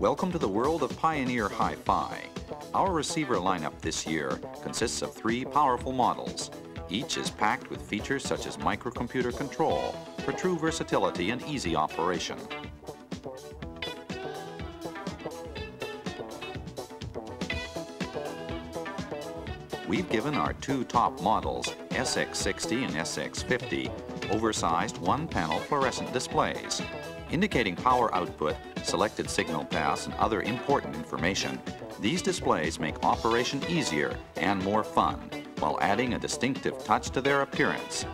Welcome to the world of Pioneer Hi-Fi. Our receiver lineup this year consists of three powerful models. Each is packed with features such as microcomputer control for true versatility and easy operation. We've given our two top models, SX60 and SX50, oversized one-panel fluorescent displays. Indicating power output, selected signal paths, and other important information, these displays make operation easier and more fun, while adding a distinctive touch to their appearance.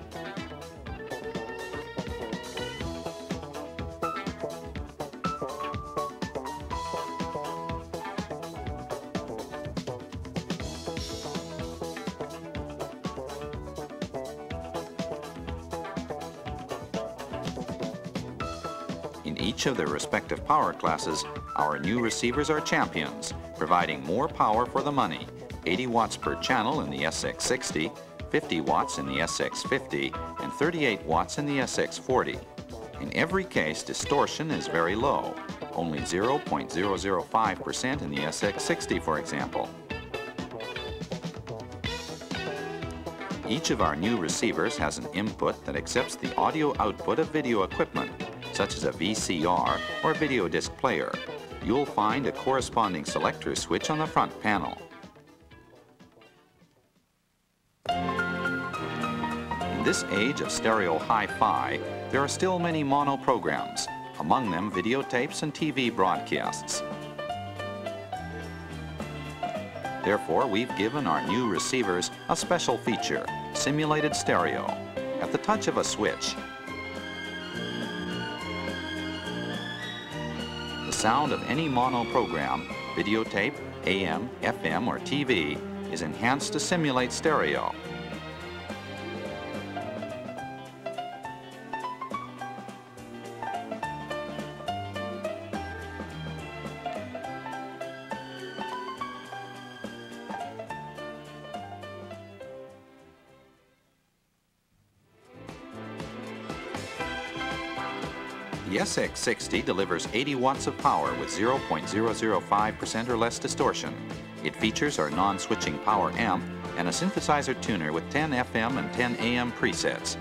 Of their respective power classes, our new receivers are champions, providing more power for the money, 80 watts per channel in the SX60, 50 watts in the SX50, and 38 watts in the SX40. In every case, distortion is very low, only 0.005% in the SX60, for example. Each of our new receivers has an input that accepts the audio output of video equipment, such as a VCR or video disc player. You'll find a corresponding selector switch on the front panel. In this age of stereo hi-fi, there are still many mono programs, among them videotapes and TV broadcasts. Therefore, we've given our new receivers a special feature, simulated stereo. At the touch of a switch, sound of any mono program, videotape, AM, FM, or TV, is enhanced to simulate stereo. SX60 delivers 80 watts of power with 0.005% or less distortion. It features our non-switching power amp and a synthesizer tuner with 10 FM and 10 AM presets.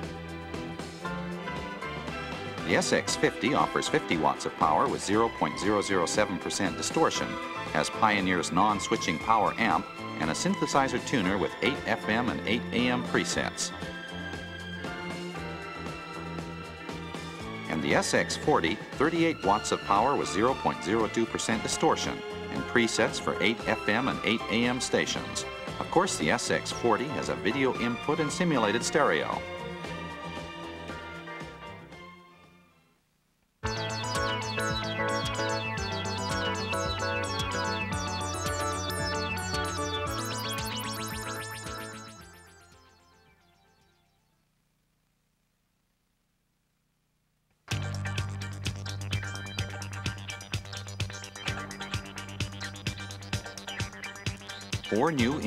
The SX50 offers 50 watts of power with 0.007% distortion, has Pioneer's non-switching power amp, and a synthesizer tuner with 8 FM and 8 AM presets. The SX40, 38 watts of power with 0.02% distortion, and presets for 8 FM and 8 AM stations. Of course, the SX40 has a video input and simulated stereo.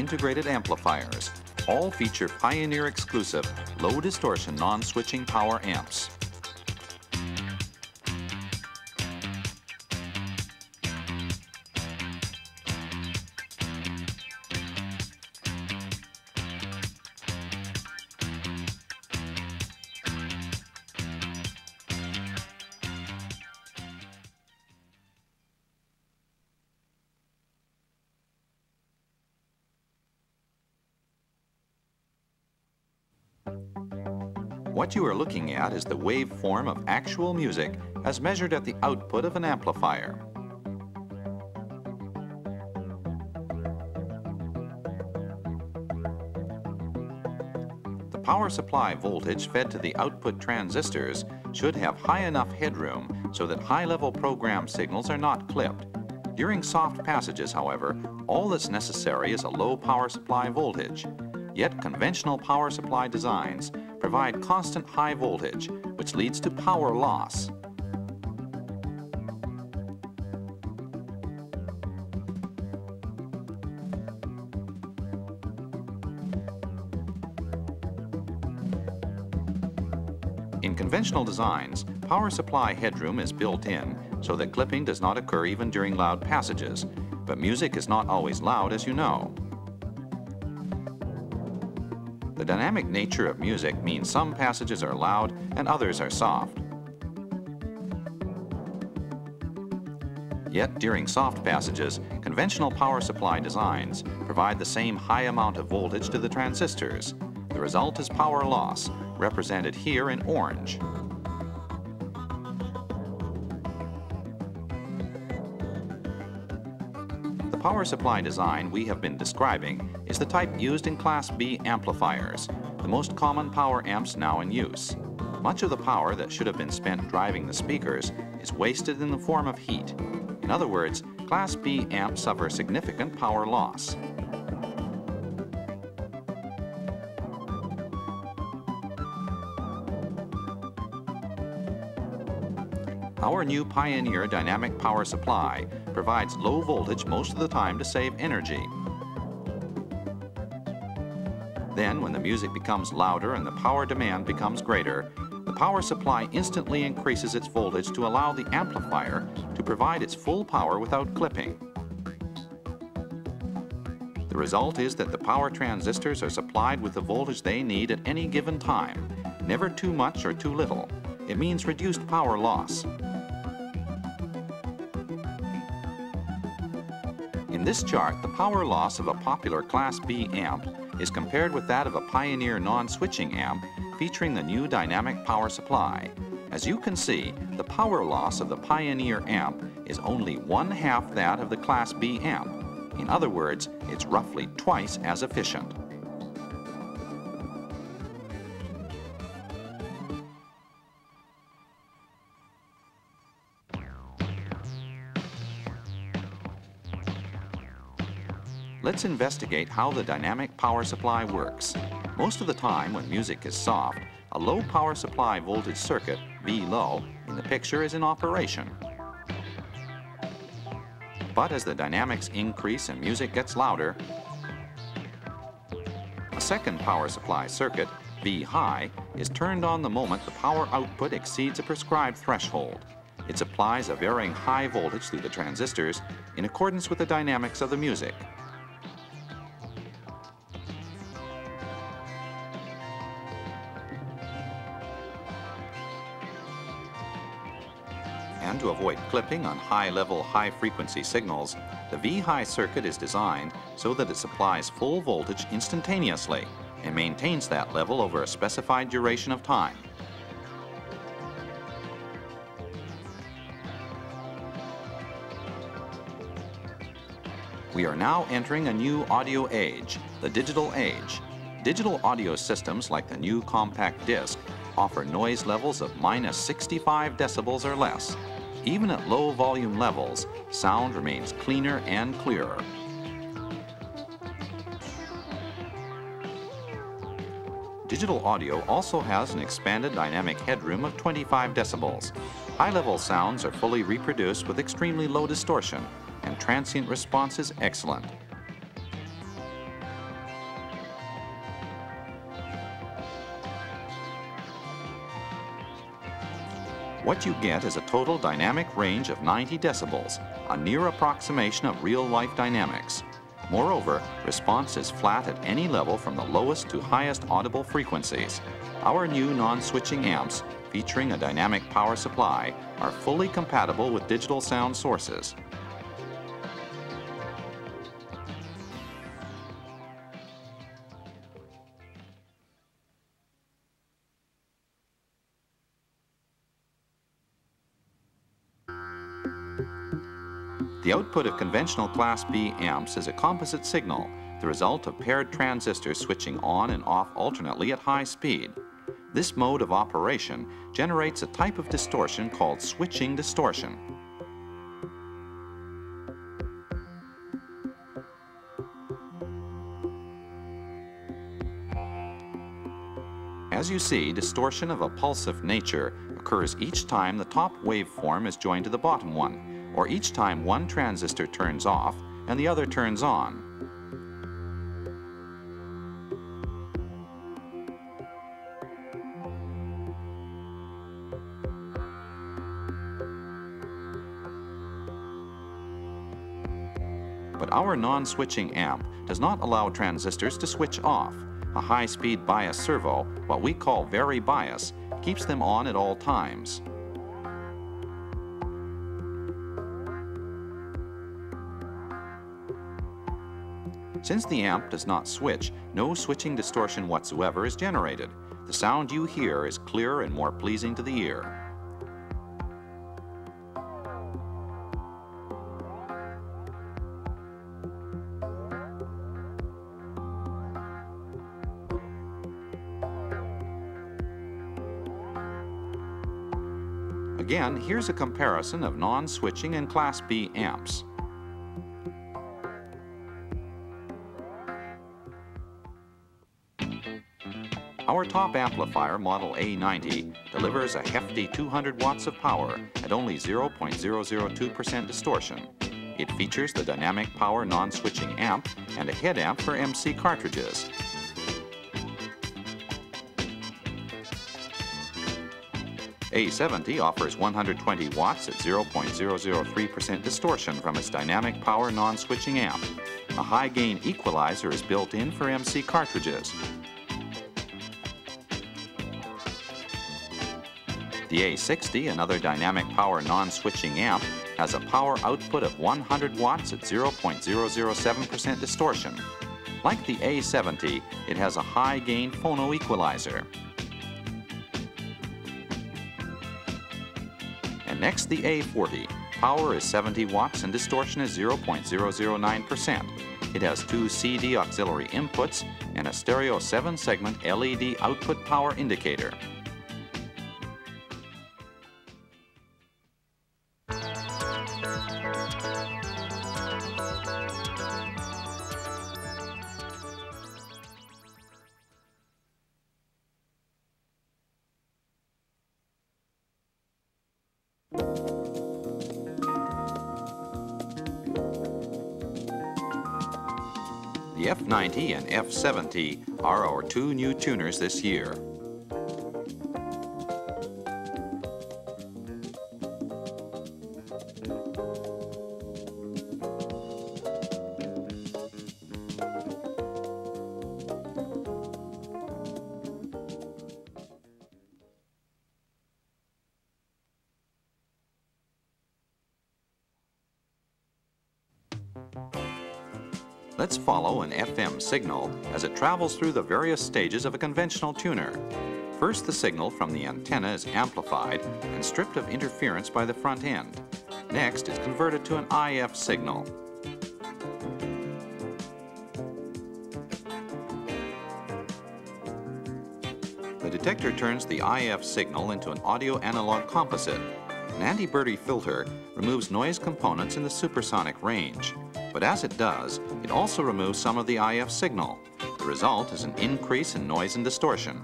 Integrated amplifiers. All feature Pioneer exclusive, low distortion non-switching power amps. What you are looking at is the waveform of actual music as measured at the output of an amplifier. The power supply voltage fed to the output transistors should have high enough headroom so that high-level program signals are not clipped. During soft passages, however, all that's necessary is a low power supply voltage. Yet conventional power supply designs provide constant high voltage, which leads to power loss. In conventional designs, power supply headroom is built in so that clipping does not occur even during loud passages. But music is not always loud, as you know. Dynamic nature of music means some passages are loud and others are soft. Yet during soft passages, conventional power supply designs provide the same high amount of voltage to the transistors. The result is power loss, represented here in orange. The power supply design we have been describing is the type used in Class B amplifiers, the most common power amps now in use. Much of the power that should have been spent driving the speakers is wasted in the form of heat. In other words, Class B amps suffer significant power loss. Our new Pioneer Dynamic Power Supply provides low voltage most of the time to save energy. Then, when the music becomes louder and the power demand becomes greater, the power supply instantly increases its voltage to allow the amplifier to provide its full power without clipping. The result is that the power transistors are supplied with the voltage they need at any given time, never too much or too little. It means reduced power loss. In this chart, the power loss of a popular Class B amp is compared with that of a Pioneer non-switching amp featuring the new dynamic power supply. As you can see, the power loss of the Pioneer amp is only one half that of the Class B amp. In other words, it's roughly twice as efficient. Let's investigate how the dynamic power supply works. Most of the time when music is soft, a low power supply voltage circuit, V low, in the picture is in operation. But as the dynamics increase and music gets louder, a second power supply circuit, V high, is turned on the moment the power output exceeds a prescribed threshold. It supplies a varying high voltage through the transistors in accordance with the dynamics of the music. Clipping on high-level, high-frequency signals, the V-high circuit is designed so that it supplies full voltage instantaneously and maintains that level over a specified duration of time. We are now entering a new audio age, the digital age. Digital audio systems like the new compact disc offer noise levels of minus 65 decibels or less, even at low volume levels, sound remains cleaner and clearer. Digital audio also has an expanded dynamic headroom of 25 decibels. High-level sounds are fully reproduced with extremely low distortion, and transient response is excellent. What you get is a total dynamic range of 90 decibels, a near approximation of real-life dynamics. Moreover, response is flat at any level from the lowest to highest audible frequencies. Our new non-switching amps, featuring a dynamic power supply, are fully compatible with digital sound sources. The output of conventional Class B amps is a composite signal, the result of paired transistors switching on and off alternately at high speed. This mode of operation generates a type of distortion called switching distortion. As you see, distortion of a pulsive nature occurs each time the top waveform is joined to the bottom one, or each time one transistor turns off and the other turns on. But our non-switching amp does not allow transistors to switch off. A high-speed bias servo, what we call very bias, keeps them on at all times. Since the amp does not switch, no switching distortion whatsoever is generated. The sound you hear is clearer and more pleasing to the ear. Again, here's a comparison of non-switching and Class B amps. Our top amplifier, model A90, delivers a hefty 200 watts of power at only 0.002% distortion. It features the dynamic power non-switching amp and a head amp for MC cartridges. A70 offers 120 watts at 0.003% distortion from its dynamic power non-switching amp. A high-gain equalizer is built in for MC cartridges. The A60, another dynamic power non-switching amp, has a power output of 100 watts at 0.007% distortion. Like the A70, it has a high-gain phono equalizer. And next the A40. Power is 70 watts and distortion is 0.009%. It has two CD auxiliary inputs and a stereo 7-segment LED output power indicator. F90 and F70 are our two new tuners this year. Signal as it travels through the various stages of a conventional tuner. First, the signal from the antenna is amplified and stripped of interference by the front end. Next, it's converted to an IF signal. The detector turns the IF signal into an audio analog composite. An anti-Birdie filter removes noise components in the supersonic range. But as it does, it also removes some of the IF signal. The result is an increase in noise and distortion.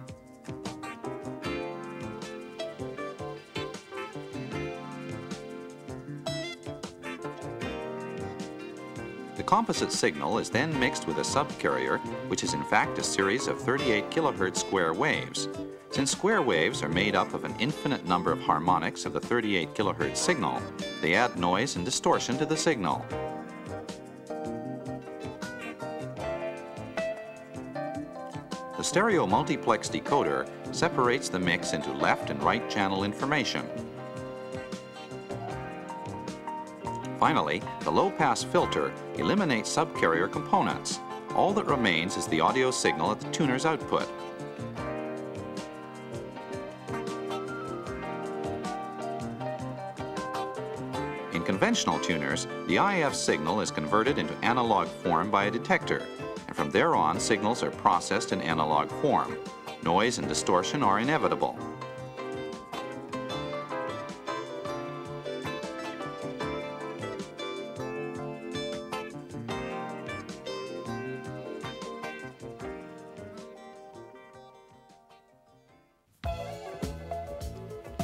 The composite signal is then mixed with a subcarrier, which is in fact a series of 38 kilohertz square waves. Since square waves are made up of an infinite number of harmonics of the 38 kilohertz signal, they add noise and distortion to the signal. Stereo multiplex decoder separates the mix into left and right channel information. Finally, the low-pass filter eliminates subcarrier components. All that remains is the audio signal at the tuner's output. In conventional tuners, the IF signal is converted into analog form by a detector, and from there on signals are processed in analog form. Noise and distortion are inevitable.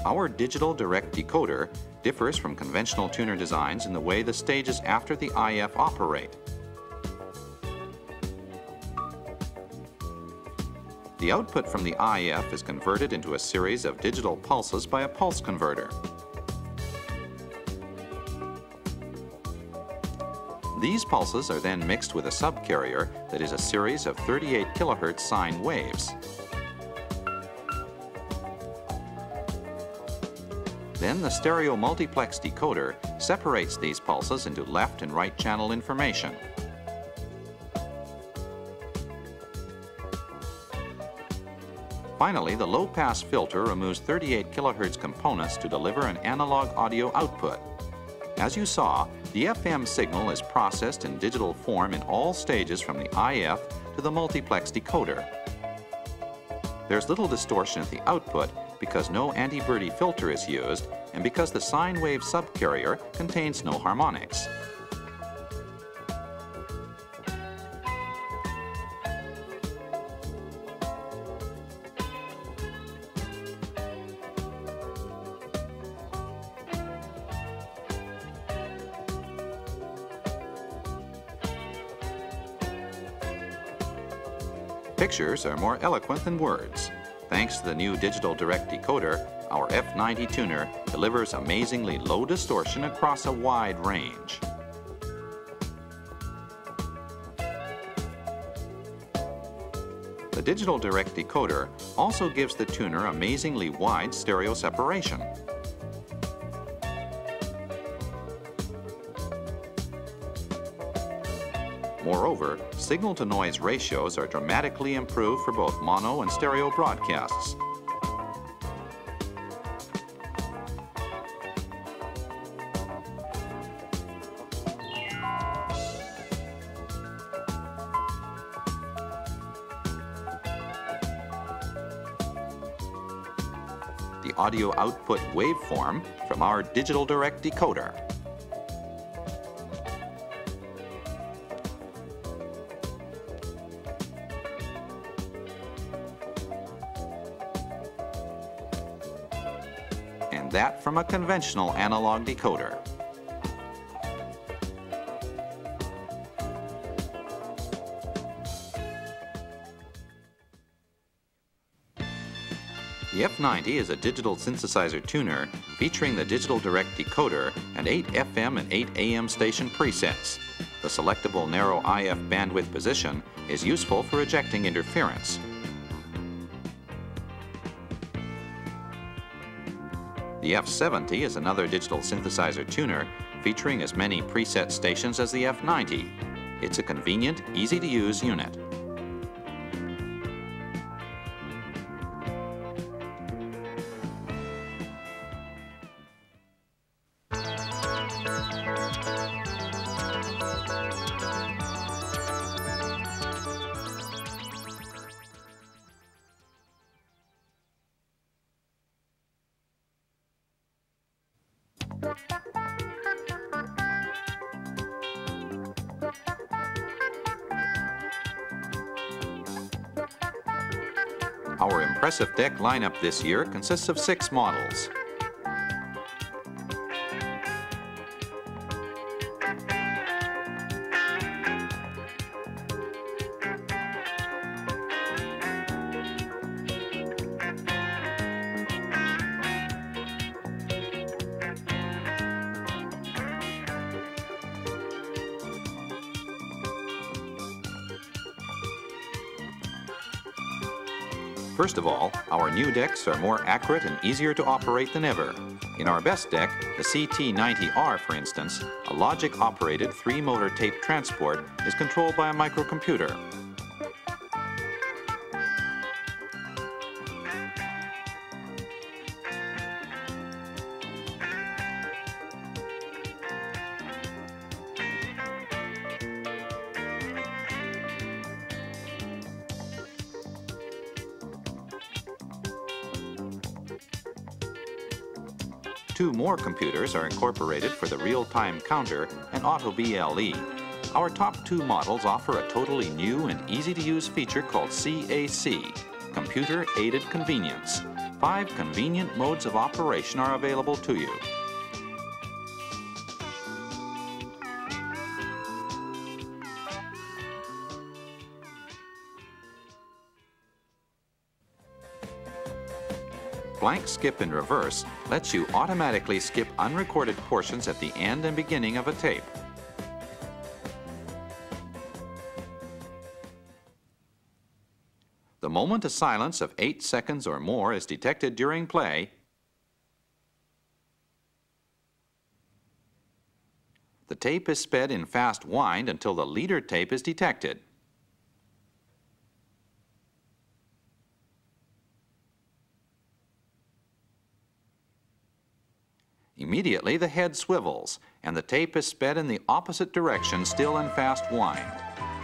Our digital direct decoder differs from conventional tuner designs in the way the stages after the IF operate. The output from the IF is converted into a series of digital pulses by a pulse converter. These pulses are then mixed with a subcarrier that is a series of 38 kilohertz sine waves. Then the stereo multiplex decoder separates these pulses into left and right channel information. Finally, the low-pass filter removes 38 kilohertz components to deliver an analog audio output. As you saw, the FM signal is processed in digital form in all stages from the IF to the multiplex decoder. There's little distortion at the output because no anti-Birdie filter is used and because the sine wave subcarrier contains no harmonics. Pictures are more eloquent than words. Thanks to the new digital direct decoder, our F90 tuner delivers amazingly low distortion across a wide range. The digital direct decoder also gives the tuner amazingly wide stereo separation. Moreover, signal-to-noise ratios are dramatically improved for both mono and stereo broadcasts. The audio output waveform from our digital direct decoder. From a conventional analog decoder. The F90 is a digital synthesizer tuner featuring the digital direct decoder and 8 FM and 8 AM station presets. The selectable narrow IF bandwidth position is useful for ejecting interference. The F70 is another digital synthesizer tuner featuring as many preset stations as the F90. It's a convenient, easy-to-use unit. Impressive deck lineup this year consists of six models. First of all, our new decks are more accurate and easier to operate than ever. In our best deck, the CT90R for instance, a logic-operated three-motor tape transport is controlled by a microcomputer. More computers are incorporated for the real-time counter and auto BLE. Our top two models offer a totally new and easy-to-use feature called CAC, Computer Aided Convenience. Five convenient modes of operation are available to you. Blank Skip in Reverse lets you automatically skip unrecorded portions at the end and beginning of a tape. The moment a silence of 8 seconds or more is detected during play, the tape is sped in fast wind until the leader tape is detected. Immediately the head swivels and the tape is sped in the opposite direction still in fast wind.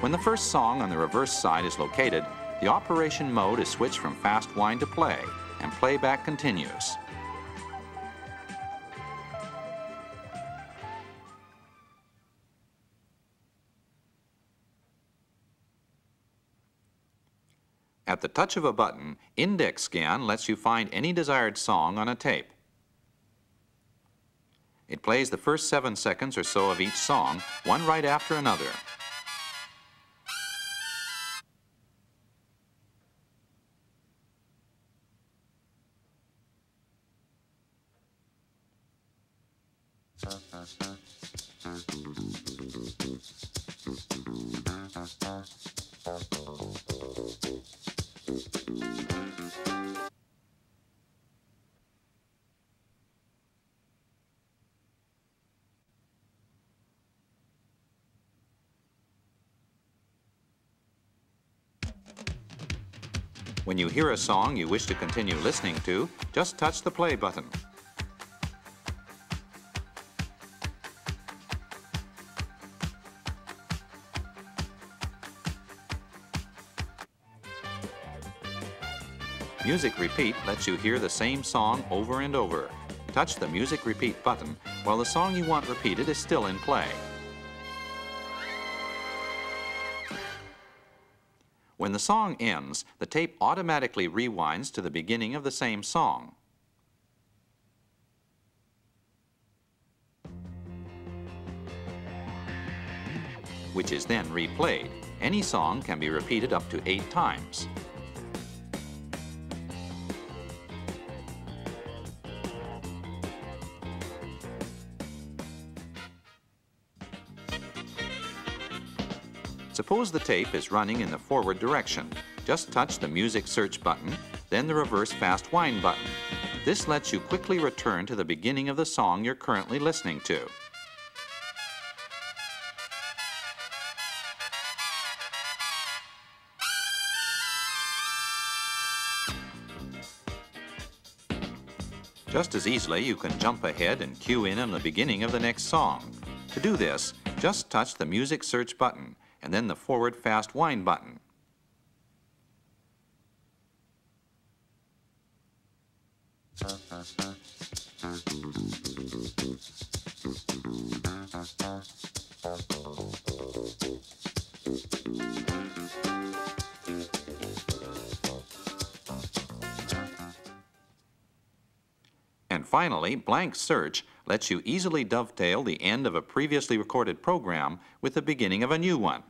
When the first song on the reverse side is located, the operation mode is switched from fast wind to play and playback continues. At the touch of a button, Index Scan lets you find any desired song on a tape. It plays the first seven seconds or so of each song, one right after another. When you hear a song you wish to continue listening to, just touch the play button. Music Repeat lets you hear the same song over and over. Touch the Music Repeat button while the song you want repeated is still in play. When the song ends, the tape automatically rewinds to the beginning of the same song. which is then replayed. Any song can be repeated up to eight times. Suppose the tape is running in the forward direction. Just touch the Music Search button, then the Reverse Fast Wind button. This lets you quickly return to the beginning of the song you're currently listening to. Just as easily, you can jump ahead and cue in on the beginning of the next song. To do this, just touch the Music Search button and then the forward fast wind button. And finally, blank search lets you easily dovetail the end of a previously recorded program with the beginning of a new one.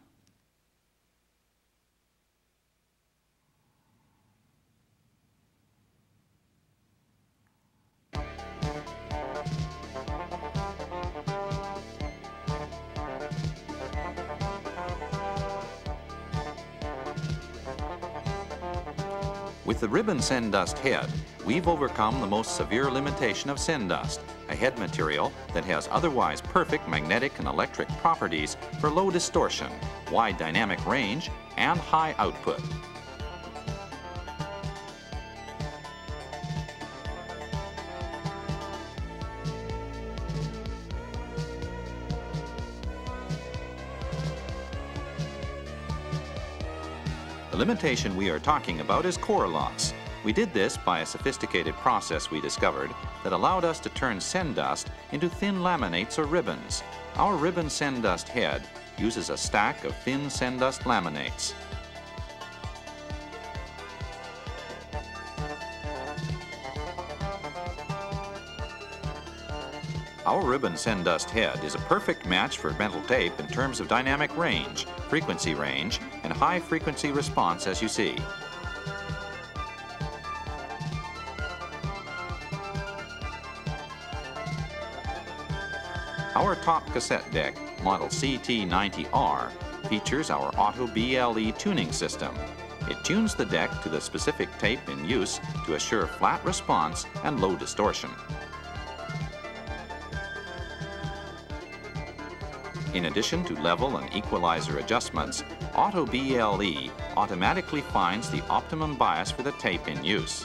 Sendust head, we've overcome the most severe limitation of Sendust, a head material that has otherwise perfect magnetic and electric properties for low distortion, wide dynamic range, and high output. The limitation we are talking about is core loss. We did this by a sophisticated process we discovered that allowed us to turn Sendust into thin laminates or ribbons. Our ribbon Sendust head uses a stack of thin Sendust laminates. Our ribbon Sendust head is a perfect match for metal tape in terms of dynamic range, frequency range, and high frequency response as you see. Our top cassette deck, model CT90R, features our Auto BLE tuning system. It tunes the deck to the specific tape in use to assure flat response and low distortion. In addition to level and equalizer adjustments, Auto BLE automatically finds the optimum bias for the tape in use.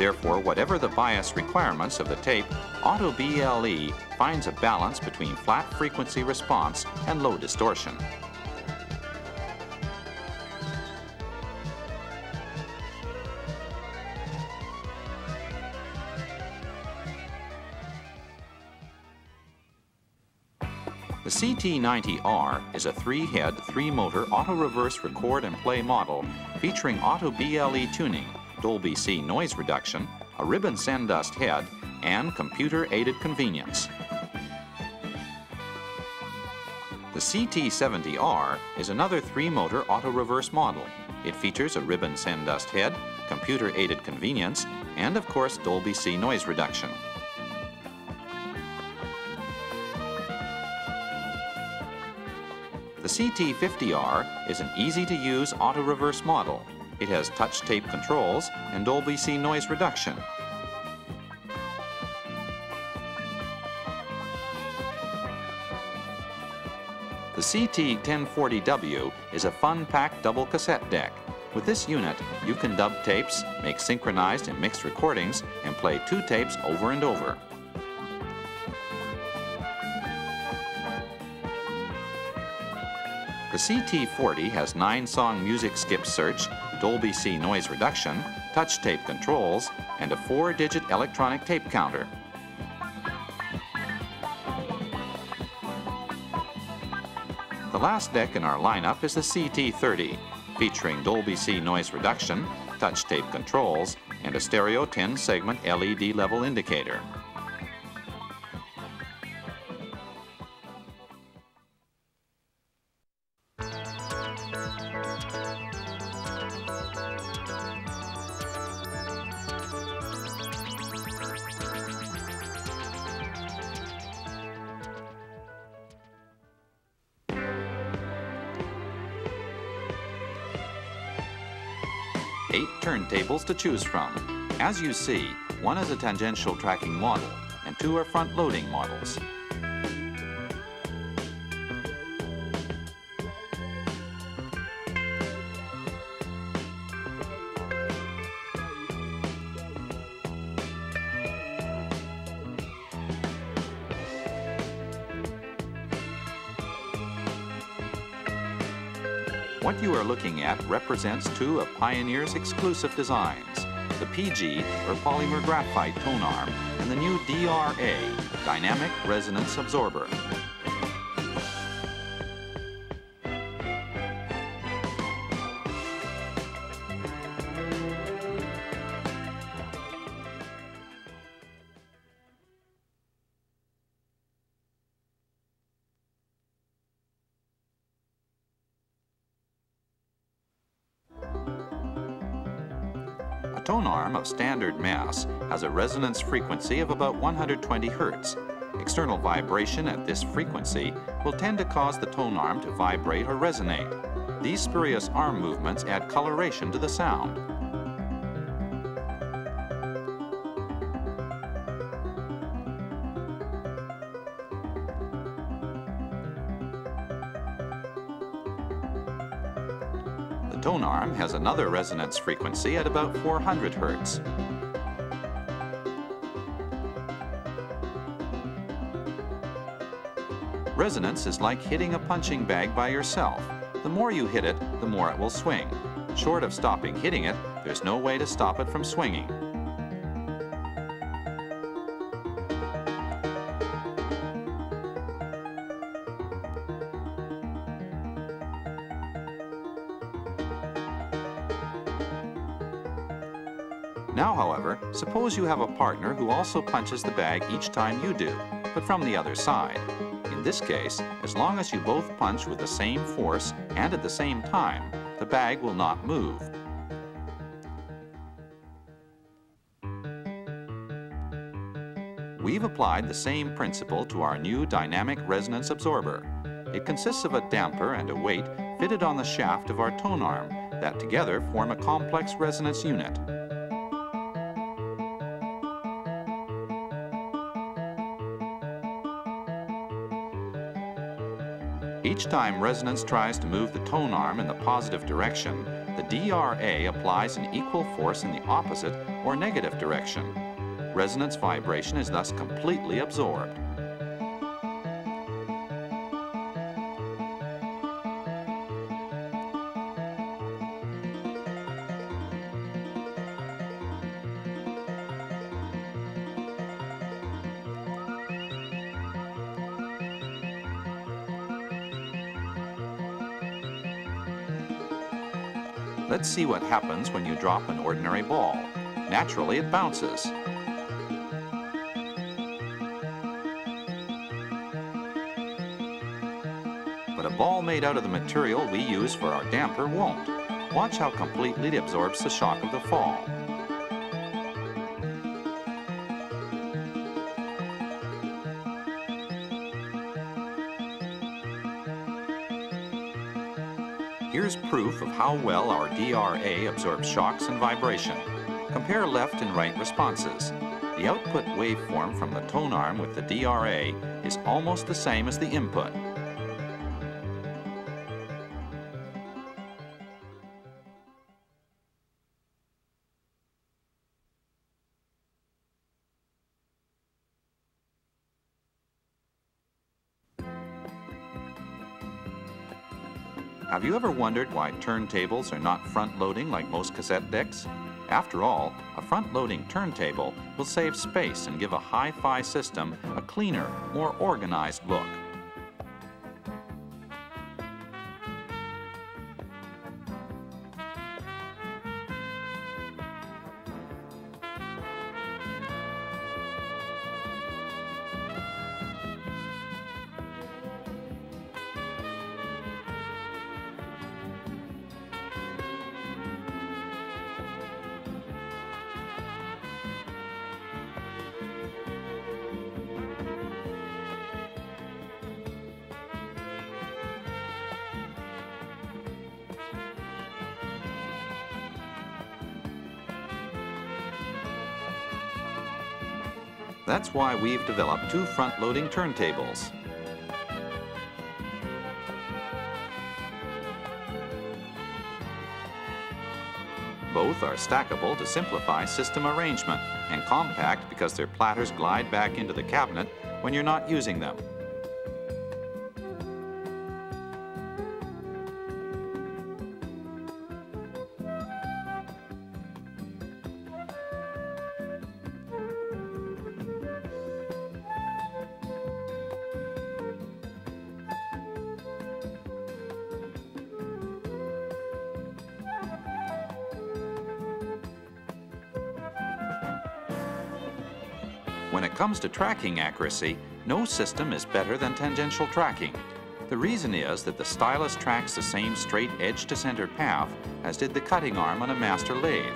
Therefore, whatever the bias requirements of the tape, Auto BLE finds a balance between flat frequency response and low distortion. The CT90R is a three-head, three-motor auto-reverse record and play model featuring Auto BLE tuning Dolby C noise reduction, a ribbon Sendust head, and computer-aided convenience. The CT70R is another three-motor auto-reverse model. It features a ribbon Sendust head, computer-aided convenience, and of course Dolby C noise reduction. The CT50R is an easy-to-use auto-reverse model it has touch tape controls and Dolby C noise reduction. The CT1040W is a fun-packed double cassette deck. With this unit, you can dub tapes, make synchronized and mixed recordings, and play two tapes over and over. The CT40 has nine-song music skip search, Dolby C noise reduction, touch tape controls, and a four-digit electronic tape counter. The last deck in our lineup is the CT30, featuring Dolby C noise reduction, touch tape controls, and a stereo 10-segment LED level indicator. Turntables to choose from. As you see, one is a tangential tracking model and two are front-loading models. Represents two of Pioneer's exclusive designs, the PG, or polymer graphite tone arm, and the new DRA, Dynamic Resonance Absorber. Has a resonance frequency of about 120 Hertz. External vibration at this frequency will tend to cause the tone arm to vibrate or resonate. These spurious arm movements add coloration to the sound. The tone arm has another resonance frequency at about 400 Hertz. Resonance is like hitting a punching bag by yourself. The more you hit it, the more it will swing. Short of stopping hitting it, there's no way to stop it from swinging. Now, however, suppose you have a partner who also punches the bag each time you do, but from the other side. In this case, as long as you both punch with the same force and at the same time, the bag will not move. We've applied the same principle to our new dynamic resonance absorber. It consists of a damper and a weight fitted on the shaft of our tone arm that together form a complex resonance unit. Each time resonance tries to move the tone arm in the positive direction, the DRA applies an equal force in the opposite or negative direction. Resonance vibration is thus completely absorbed. Let's see what happens when you drop an ordinary ball. Naturally, it bounces. But a ball made out of the material we use for our damper won't. Watch how completely it absorbs the shock of the fall. How well our DRA absorbs shocks and vibration. Compare left and right responses. The output waveform from the tone arm with the DRA is almost the same as the input. Ever wondered why turntables are not front-loading like most cassette decks? After all, a front-loading turntable will save space and give a hi-fi system a cleaner, more organized look. That's why we've developed two front-loading turntables. Both are stackable to simplify system arrangement and compact because their platters glide back into the cabinet when you're not using them. Comes to tracking accuracy, no system is better than tangential tracking. The reason is that the stylus tracks the same straight edge to center path as did the cutting arm on a master lathe.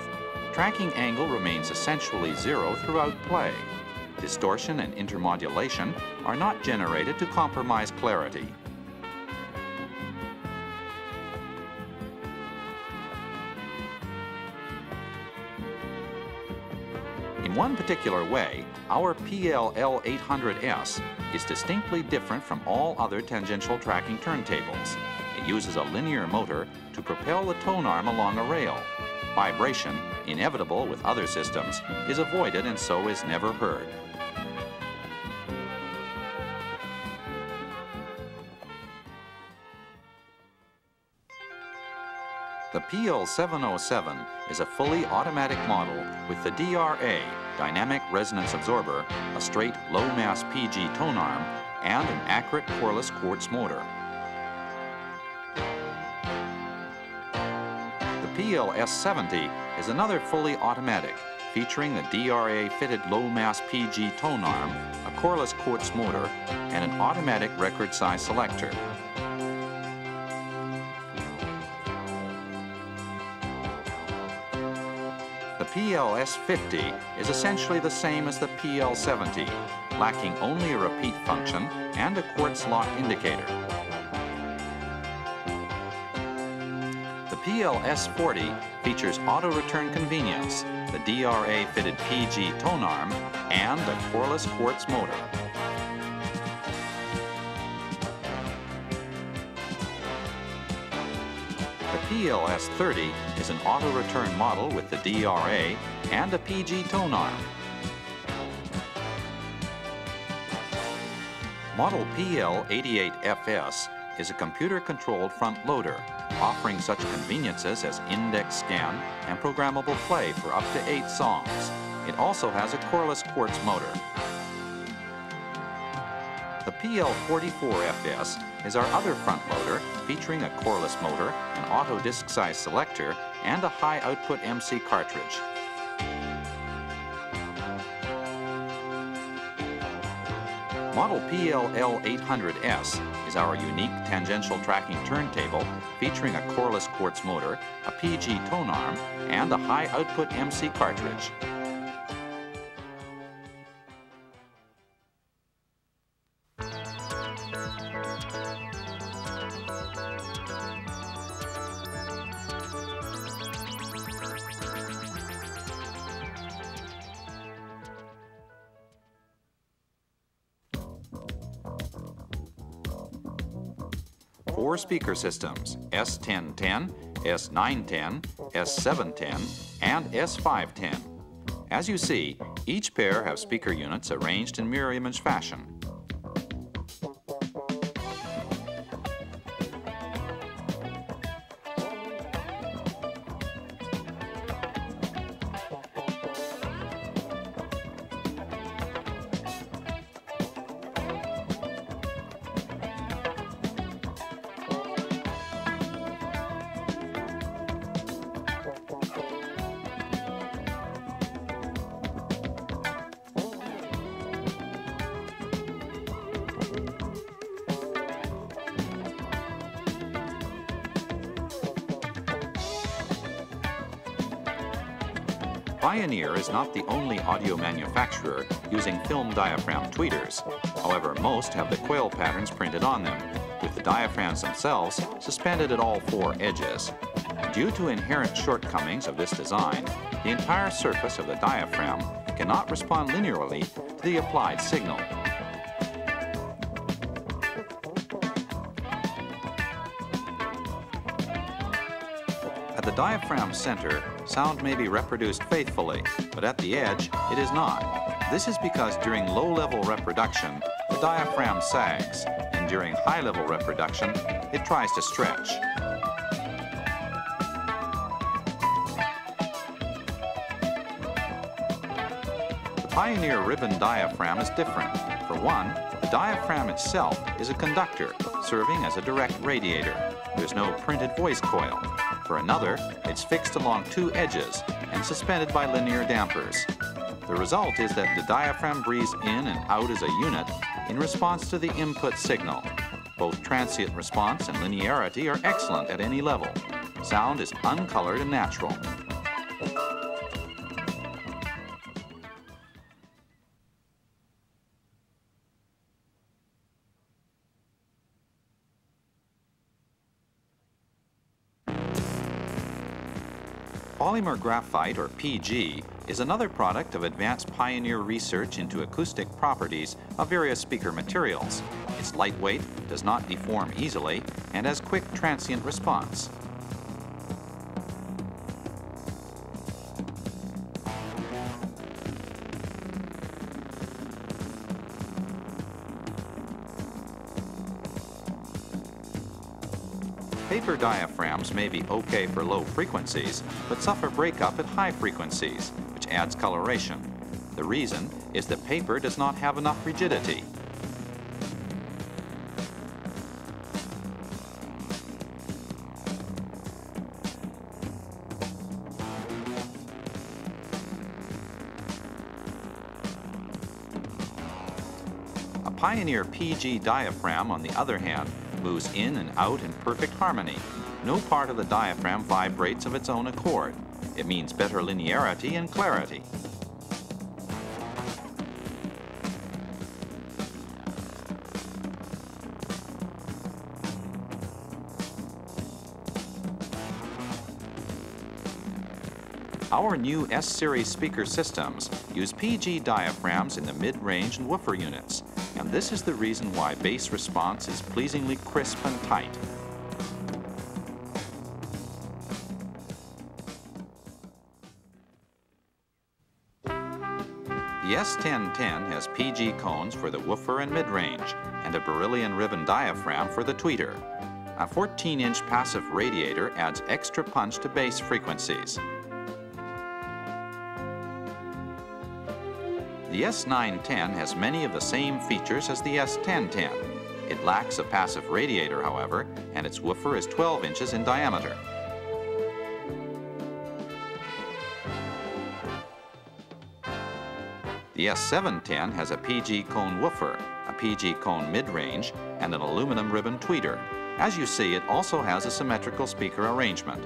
Tracking angle remains essentially zero throughout play. Distortion and intermodulation are not generated to compromise clarity. In one particular way, our PLL 800S is distinctly different from all other tangential tracking turntables. It uses a linear motor to propel the tone arm along a rail. Vibration, inevitable with other systems, is avoided and so is never heard. The PL707 is a fully automatic model with the DRA, Dynamic Resonance Absorber, a straight low-mass PG tone arm, and an accurate coreless quartz motor. The PLS70 is another fully automatic, featuring the DRA-fitted low-mass PG tone arm, a coreless quartz motor, and an automatic record size selector. PLS50 is essentially the same as the PL70, lacking only a repeat function and a quartz lock indicator. The PLS40 features auto-return convenience, the DRA-fitted PG tone arm, and a coreless quartz motor. PLS30 is an auto-return model with the DRA and a PG tone arm. Model PL88FS is a computer-controlled front loader, offering such conveniences as index scan and programmable play for up to eight songs. It also has a coreless quartz motor. The PL44FS is our other front loader featuring a coreless motor, an auto disc size selector, and a high output MC cartridge. Model PLL800S is our unique tangential tracking turntable featuring a coreless quartz motor, a PG tone arm, and a high output MC cartridge. Speaker systems, S1010, S910, S710, and S510. As you see, each pair have speaker units arranged in mirror image fashion. Is not the only audio manufacturer using film diaphragm tweeters. However, most have the coil patterns printed on them, with the diaphragms themselves suspended at all four edges. Due to inherent shortcomings of this design, the entire surface of the diaphragm cannot respond linearly to the applied signal. At the diaphragm center, sound may be reproduced faithfully, but at the edge, it is not. This is because during low-level reproduction, the diaphragm sags, and during high-level reproduction, it tries to stretch. The Pioneer ribbon diaphragm is different. For one, the diaphragm itself is a conductor, serving as a direct radiator. There's no printed voice coil. For another, it's fixed along two edges and suspended by linear dampers. The result is that the diaphragm breathes in and out as a unit in response to the input signal. Both transient response and linearity are excellent at any level. Sound is uncolored and natural. Polymer graphite, or PG, is another product of advanced Pioneer research into acoustic properties of various speaker materials. It's lightweight, does not deform easily, and has quick transient response. Paper diaphragms may be okay for low frequencies, but suffer breakup at high frequencies, which adds coloration. The reason is that paper does not have enough rigidity. A Pioneer PG diaphragm, on the other hand, moves in and out in perfect harmony. No part of the diaphragm vibrates of its own accord. It means better linearity and clarity. Our new S-Series speaker systems use PG diaphragms in the mid-range and woofer units, and this is the reason why bass response is pleasingly crisp and tight. The S1010 has PG cones for the woofer and mid-range, and a beryllium ribbon diaphragm for the tweeter. A 14-inch passive radiator adds extra punch to bass frequencies. The S910 has many of the same features as the S1010. It lacks a passive radiator, however, and its woofer is 12 inches in diameter. The S710 has a PG cone woofer, a PG cone mid-range, and an aluminum ribbon tweeter. As you see, it also has a symmetrical speaker arrangement.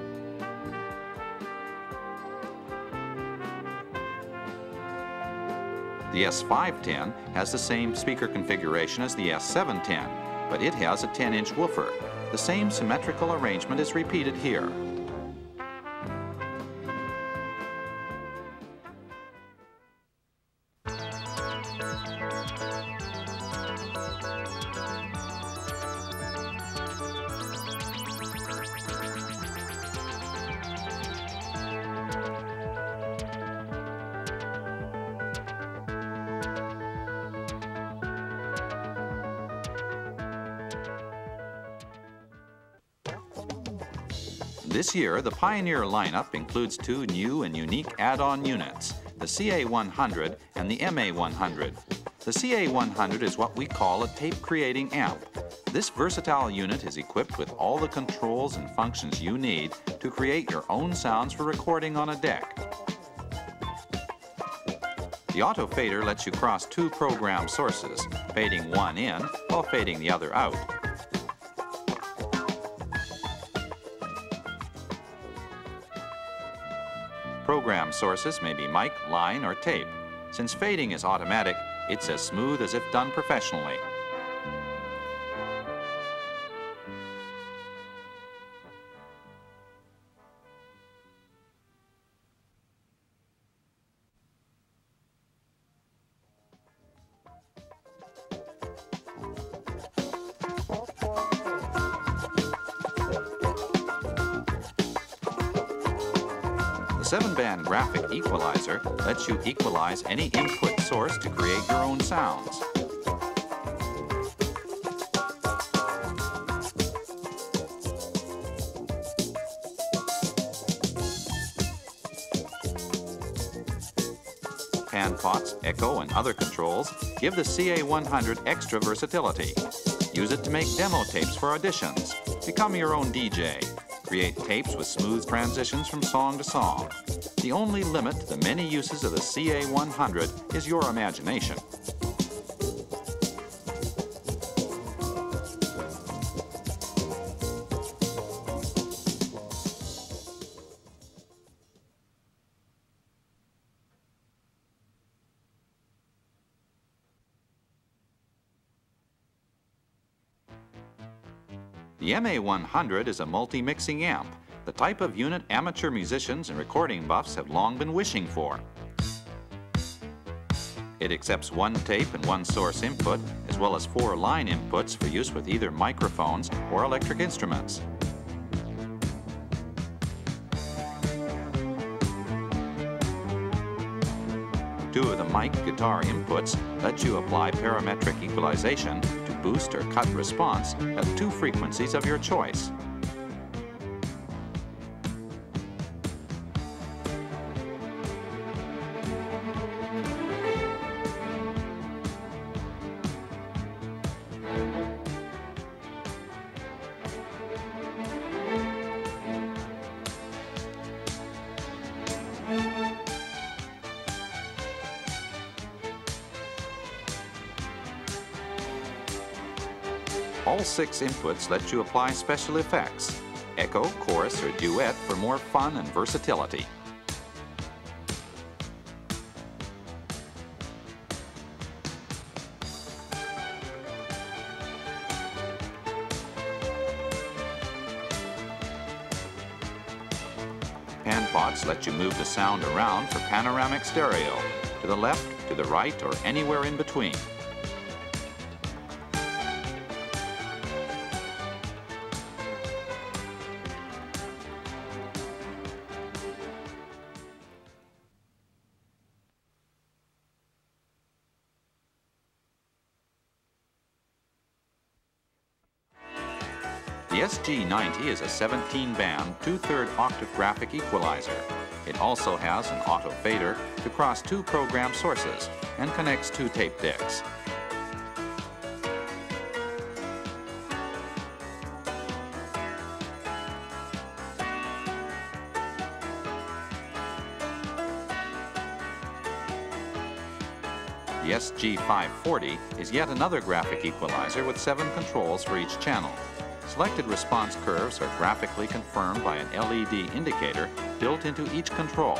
The S510 has the same speaker configuration as the S710, but it has a 10-inch woofer. The same symmetrical arrangement is repeated here. This year, the Pioneer lineup includes two new and unique add-on units, the CA100 and the MA100. The CA100 is what we call a tape-creating amp. This versatile unit is equipped with all the controls and functions you need to create your own sounds for recording on a deck. The auto fader lets you cross two program sources, fading one in while fading the other out. Program sources may be mic, line, or tape. Since fading is automatic, it's as smooth as if done professionally. Seven-band graphic equalizer lets you equalize any input source to create your own sounds. Pan pots, echo, and other controls give the CA100 extra versatility. Use it to make demo tapes for auditions. Become your own DJ create tapes with smooth transitions from song to song. The only limit to the many uses of the CA100 is your imagination. MA100 is a multi-mixing amp, the type of unit amateur musicians and recording buffs have long been wishing for. It accepts one tape and one source input, as well as four line inputs for use with either microphones or electric instruments. Two of the mic guitar inputs let you apply parametric equalization boost or cut response at two frequencies of your choice. six inputs let you apply special effects, echo, chorus, or duet for more fun and versatility. Pan pots let you move the sound around for panoramic stereo, to the left, to the right, or anywhere in between. The SG90 is a 17-band, two-third octave graphic equalizer. It also has an auto fader to cross two program sources and connects two tape decks. The SG540 is yet another graphic equalizer with seven controls for each channel. Selected response curves are graphically confirmed by an LED indicator built into each control.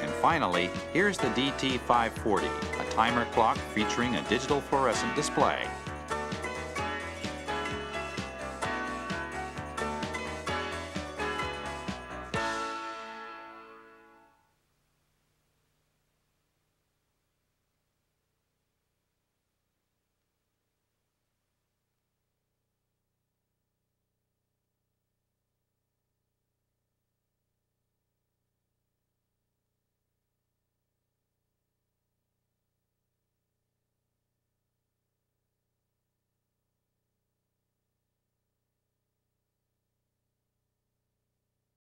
And finally, here's the DT540, a timer clock featuring a digital fluorescent display.